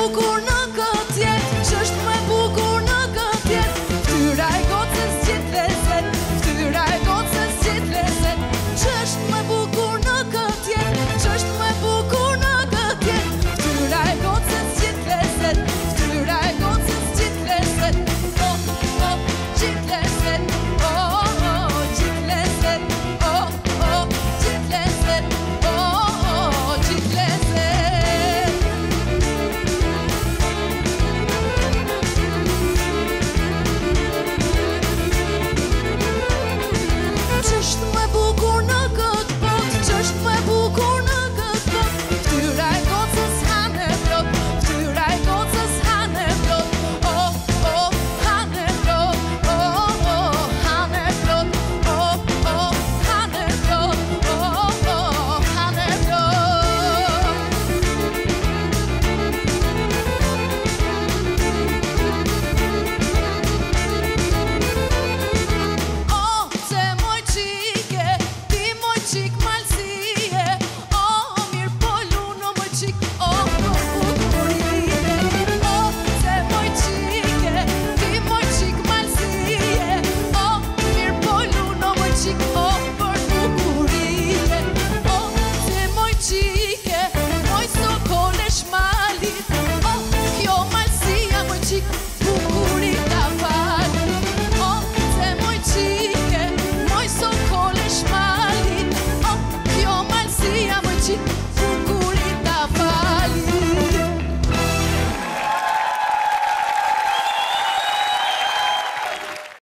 Uğruna